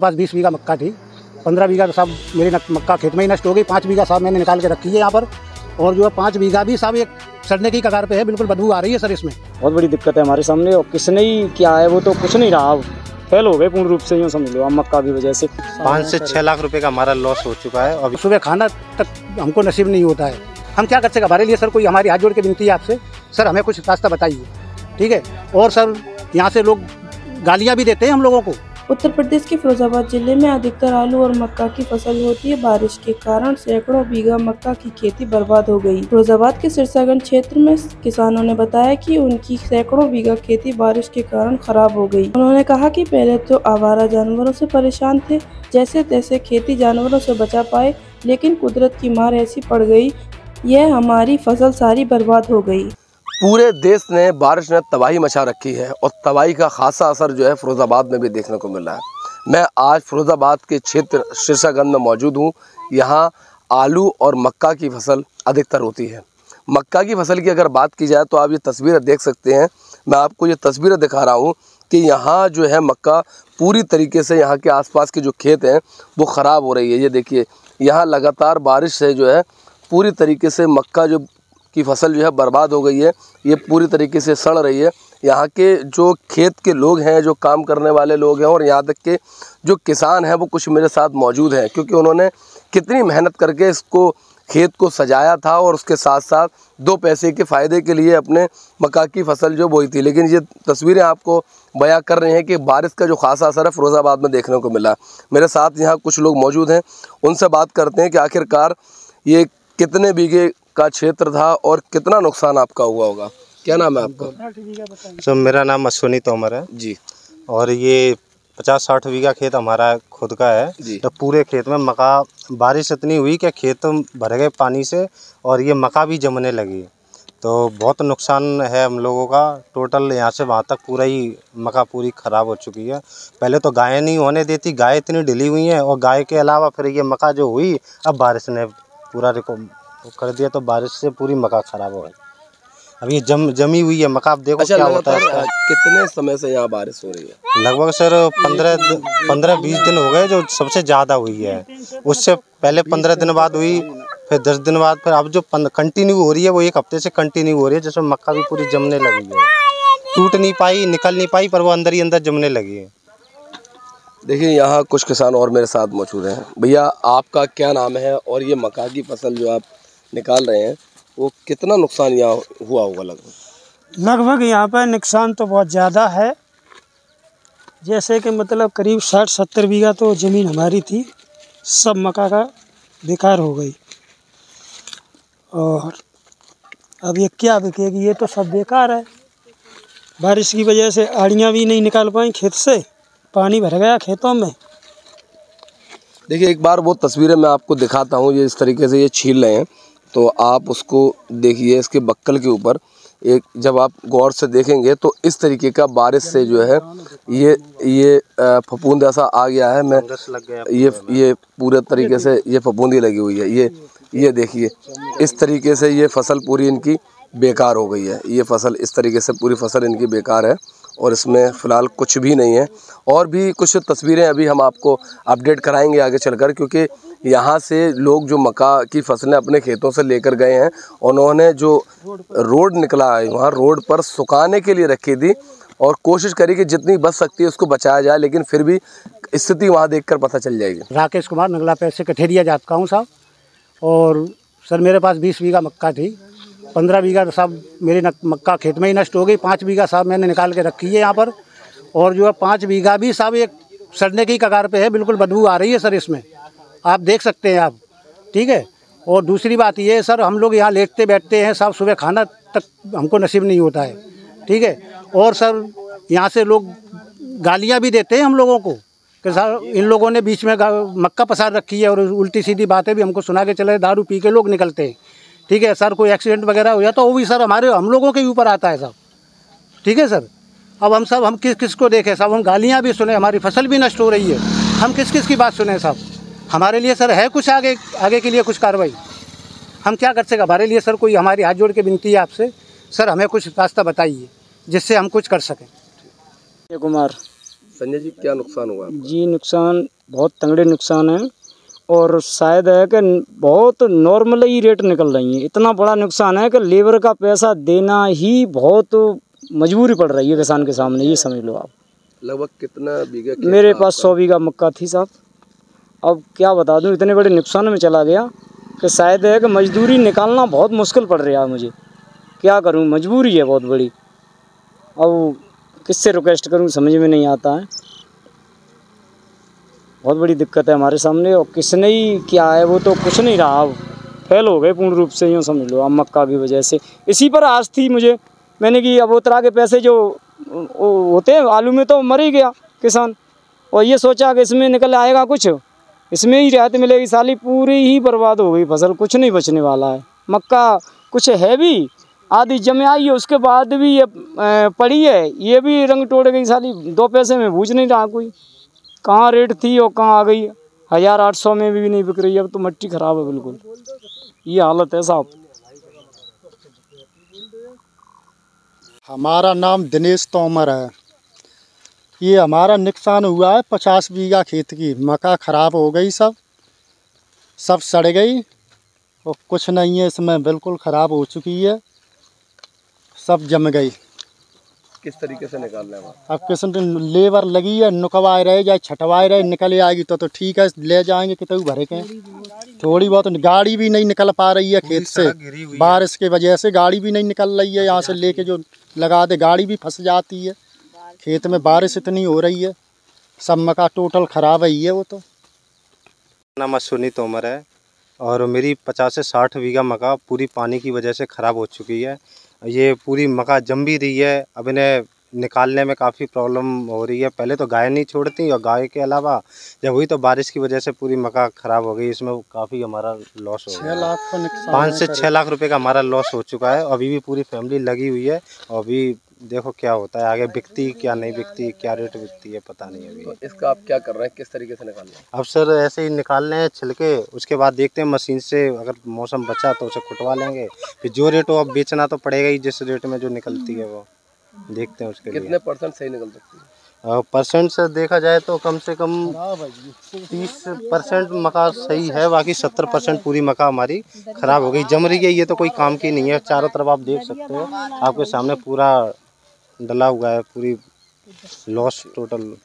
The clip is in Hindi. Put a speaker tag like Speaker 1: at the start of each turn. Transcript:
Speaker 1: पास बीस बीघा मक्का थी पंद्रह बीघा तो साहब मेरी मक्का खेत में ही नष्ट हो गई पाँच बीघा साहब मैंने निकाल के रखी है यहाँ पर। और जो है पाँच बीघा भी साहब एक सड़ने की कगार पे है बिल्कुल बदबू आ रही है सर इसमें।
Speaker 2: बहुत बड़ी दिक्कत है हमारे सामने और किसने ही क्या है वो तो कुछ नहीं रहा। अब फेल हो गए पूर्ण रूप से यूँ समझ लो मक्का की वजह से।
Speaker 3: पाँच से छः लाख रुपये का हमारा लॉस हो चुका है। और
Speaker 1: सुबह खाना तक हमको नसीब नहीं होता है। हम क्या कर सके? हमारे लिए सर कोई हमारी हाथ जोड़ के विनती है आपसे? सर हमें कुछ रास्ता बताइए। ठीक है? और सर यहाँ से लोग गालियाँ भी देते हैं हम लोगों को।
Speaker 4: उत्तर प्रदेश के फिरोजाबाद ज़िले में अधिकतर आलू और मक्का की फ़सल होती है। बारिश के कारण सैकड़ों बीघा मक्का की खेती बर्बाद हो गई। फिरोजाबाद के सिरसागंज क्षेत्र में किसानों ने बताया कि उनकी सैकड़ों बीघा खेती बारिश के कारण खराब हो गई। उन्होंने कहा कि पहले तो आवारा जानवरों से परेशान थे जैसे तैसे खेती जानवरों से बचा पाए, लेकिन कुदरत की मार ऐसी पड़ गई, यह हमारी फ़सल सारी बर्बाद हो गई।
Speaker 5: पूरे देश ने बारिश ने तबाही मचा रखी है और तबाही का खासा असर जो है फिरोज़ाबाद में भी देखने को मिल है। मैं आज फिरोज़ाबाद के क्षेत्र शीर्षागंज में मौजूद हूँ। यहाँ आलू और मक्का की फ़सल अधिकतर होती है। मक्का की फ़सल की अगर बात की जाए तो आप ये तस्वीरें देख सकते हैं। मैं आपको ये तस्वीरें दिखा रहा हूँ कि यहाँ जो है मक्का पूरी तरीके से यहाँ के आसपास के जो खेत हैं, वो ख़राब हो रही है। ये देखिए, यहाँ लगातार बारिश से जो है पूरी तरीके से मक्का जो की फ़सल जो है बर्बाद हो गई है, ये पूरी तरीके से सड़ रही है। यहाँ के जो खेत के लोग हैं, जो काम करने वाले लोग हैं और यहाँ तक के जो किसान हैं, वो कुछ मेरे साथ मौजूद हैं, क्योंकि उन्होंने कितनी मेहनत करके इसको, खेत को सजाया था और उसके साथ साथ दो पैसे के फ़ायदे के लिए अपने मक्का की फ़सल जो बोई थी। लेकिन ये तस्वीरें आपको बयां कर रहे हैं कि बारिश का जो खासा असर है, फिरोज़ाबाद में देखने को मिला। मेरे साथ यहाँ कुछ लोग मौजूद हैं, उनसे बात करते हैं कि आखिरकार ये कितने बीघे का क्षेत्र था और कितना नुकसान आपका हुआ होगा? क्या नाम है आपका?
Speaker 3: सर मेरा नाम अश्विनी तोमर है।
Speaker 5: जी।
Speaker 3: और ये पचास साठ बीघा खेत हमारा खुद का है।
Speaker 5: जी।
Speaker 3: तो पूरे खेत में मका बारिश इतनी हुई कि खेत भर गए पानी से और ये मका भी जमने लगी तो बहुत नुकसान है हम लोगों का। टोटल यहाँ से वहाँ तक पूरा ही मका पूरी ख़राब हो चुकी है। पहले तो गायें नहीं होने देती गाय इतनी ढिली हुई हैं और गाय के अलावा फिर ये मका जो हुई अब बारिश ने पूरा रिको कर दिया तो बारिश से पूरी मका ख़राब हो गई। अब ये जम जमी हुई है मका आप देखो
Speaker 5: अच्छा
Speaker 3: क्या होता है
Speaker 5: कितने समय से यहाँ बारिश हो रही है?
Speaker 3: लगभग सर पंद्रह पंद्रह बीस दिन हो गए जो सबसे ज़्यादा हुई है। उससे पहले पंद्रह दिन बाद हुई फिर दस दिन बाद फिर अब जो कंटिन्यू हो रही है वो एक हफ़्ते से कंटिन्यू हो रही है जिसमें मक्का भी पूरी जमने लगी है। टूट नहीं पाई निकल नहीं पाई पर वो अंदर ही अंदर जमने लगी है।
Speaker 5: देखिए यहाँ कुछ किसान और मेरे साथ मौजूद हैं। भैया आपका क्या नाम है और ये मक्का की फ़सल जो आप निकाल रहे हैं वो कितना नुकसान यहाँ हुआ होगा लगभग?
Speaker 6: लगभग यहाँ पर नुकसान तो बहुत ज़्यादा है। जैसे कि मतलब करीब साठ सत्तर बीघा तो ज़मीन हमारी थी सब मक्का का बेकार हो गई। और अब ये क्या बिकेगी ये तो सब बेकार है। बारिश की वजह से आड़ियाँ भी नहीं निकाल पाई खेत से पानी भर गया खेतों में।
Speaker 5: देखिए एक बार वो तस्वीरें मैं आपको दिखाता हूँ ये इस तरीके से ये छील रहे हैं। तो आप उसको देखिए इसके बक्कल के ऊपर। एक जब आप गौर से देखेंगे तो इस तरीके का बारिश से जो है ये ये फफूंद ऐसा आ गया है। मैं ये ये पूरे तरीके से ये फफूंदी लगी हुई है। ये ये देखिए इस तरीके से ये फ़सल पूरी इनकी बेकार हो गई है। ये फ़सल इस तरीके से पूरी फ़सल इनकी बेकार है और इसमें फ़िलहाल कुछ भी नहीं है। और भी कुछ तस्वीरें अभी हम आपको अपडेट कराएँगे आगे चलकर क्योंकि यहाँ से लोग जो मक्का की फ़सलें अपने खेतों से लेकर गए हैं। उन्होंने जो रोड निकला है, वहाँ रोड पर सुखाने के लिए रखी थी और कोशिश करी कि जितनी बच सकती है उसको बचाया जाए, लेकिन फिर भी स्थिति वहाँ देखकर पता चल जाएगी।
Speaker 1: राकेश कुमार, नगला पैर से कठेरिया जात हूँ साहब। और सर, मेरे पास बीस बीघा मक्का थी। पंद्रह बीघा साहब मेरी मक्का खेत में ही नष्ट हो गई। पाँच बीघा साहब मैंने निकाल के रखी है यहाँ पर। और जो है पाँच बीघा भी साहब एक सड़ने की कगार पे है, बिल्कुल बदबू आ रही है सर इसमें। आप देख सकते हैं आप। ठीक है? और दूसरी बात ये, सर, हम लोग यहाँ लेटते बैठते हैं साहब सुबह खाना तक हमको नसीब नहीं होता है। ठीक है? और सर, यहाँ से लोग गालियाँ भी देते हैं हम लोगों को कि सर, इन लोगों ने बीच में मक्का पसार रखी है और उल्टी सीधी बातें भी हमको सुना के चले दारू पी के लोग निकलते हैं। ठीक है? सर, कोई एक्सीडेंट वगैरह हो जाता तो वो भी सर हमारे, हम लोगों के ऊपर आता है साहब ठीक है, सर? अब हम सब, हम किस किस को देखें? साहब हम गालियाँ भी सुने, हमारी फ़सल भी नष्ट हो रही है। हम किस किस की बात सुने साहब हमारे लिए सर है कुछ आगे आगे के लिए कुछ कार्रवाई? हम क्या कर सकें? हमारे लिए सर कोई हमारी हाथ जोड़ के विनती है आपसे? सर हमें कुछ रास्ता बताइए जिससे हम कुछ कर सकें।
Speaker 2: अजय कुमार।
Speaker 5: संजय जी क्या नुकसान हुआ
Speaker 2: जी नुकसान बहुत तंगड़े नुकसान है और शायद है कि बहुत नॉर्मल ही रेट निकल रही है। इतना बड़ा नुकसान है कि लेबर का पैसा देना ही बहुत मजबूरी पड़ रही है किसान के सामने ये समझ लो आप।
Speaker 5: लगभग कितना बीघा
Speaker 2: मेरे पास सौ बीघा मक्का थी साहब। अब क्या बता दूँ, इतने बड़े नुकसान में चला गया कि शायद है कि मजदूरी निकालना बहुत मुश्किल पड़ रहा है मुझे। क्या करूँ, मजबूरी है बहुत बड़ी। अब किससे रिक्वेस्ट करूँ, समझ में नहीं आता है। बहुत बड़ी दिक्कत है हमारे सामने और किसने ही क्या है, वो तो कुछ नहीं रहा। अब फेल हो गए पूर्ण रूप से, यूँ समझ लो अब मक्का की वजह से। इसी पर आस थी मुझे, मैंने कि अब उतरा के पैसे जो होते हैं, आलू में तो मर ही गया किसान। और ये सोचा कि इसमें निकल आएगा कुछ। इसमें ही रियायत मिलेगी, साली पूरी ही बर्बाद हो गई फ़सल, कुछ नहीं बचने वाला है। मक्का कुछ है भी, आधी जमे आई है, उसके बाद भी ये पड़ी है, ये भी रंग तोड़ गई साली, दो पैसे में बूझ नहीं रहा कोई। कहाँ रेट थी और कहाँ आ गई? हज़ार आठ सौ में भी नहीं बिक रही, अब तो मिट्टी ख़राब है बिल्कुल। ये हालत है साहब।
Speaker 7: हमारा नाम दिनेश तोमर है। ये हमारा नुकसान हुआ है पचास बीघा खेत की। मक्का ख़राब हो गई सब सब सड़ गई और कुछ नहीं है इसमें बिल्कुल ख़राब हो चुकी है सब जम गई।
Speaker 5: किस तरीके से निकालना है
Speaker 7: अब किस्म लेबर लगी है नुकवाए रहे जाए छटवाए रहे निकल आएगी तो तो ठीक है ले जाएँगे कितने भरे के थोड़ी बहुत गाड़ी भी नहीं निकल पा रही है खेत से। बारिश की वजह से गाड़ी भी नहीं निकल रही है यहाँ से लेके जो लगा दे गाड़ी भी फंस जाती है। खेत में बारिश इतनी हो रही है सब मका टोटल ख़राब है ही वो तो।
Speaker 3: नाम अश्विनी तोमर है और मेरी पचास से साठ बीघा मका पूरी पानी की वजह से ख़राब हो चुकी है। ये पूरी मका जम भी रही है अब इन्हें निकालने में काफ़ी प्रॉब्लम हो रही है। पहले तो गाय नहीं छोड़ती और गाय के अलावा जब हुई तो बारिश की वजह से पूरी मका ख़राब हो गई इसमें काफ़ी हमारा लॉस हो गया।
Speaker 7: लाख का नुकसान
Speaker 3: पाँच से छः लाख रुपए का हमारा लॉस हो चुका है अभी भी पूरी फैमिली लगी हुई है और अभी देखो क्या होता है आगे बिकती क्या नहीं बिकती क्या रेट बिकती है पता नहीं अभी।
Speaker 5: तो इसका आप क्या कर रहे हैं किस तरीके से निकाल रहे हैं?
Speaker 3: अब सर ऐसे ही निकालने हैं छिलके उसके बाद देखते हैं मशीन से अगर मौसम बचा तो उसे कुटवा लेंगे। फिर जो रेट हो अब बेचना तो पड़ेगा ही जिस रेट में जो निकलती है वो। देखते हैं उसके
Speaker 5: कितने परसेंट सही निकल सकती है?
Speaker 3: परसेंट से देखा जाए तो कम से कम तीस परसेंट मका सही है बाकी सत्तर परसेंट पूरी मका हमारी ख़राब हो गई। जम रही है ये तो कोई काम की नहीं है। चारों तरफ़ आप देख सकते हो आपके सामने पूरा डला हुआ है पूरी लॉस टोटल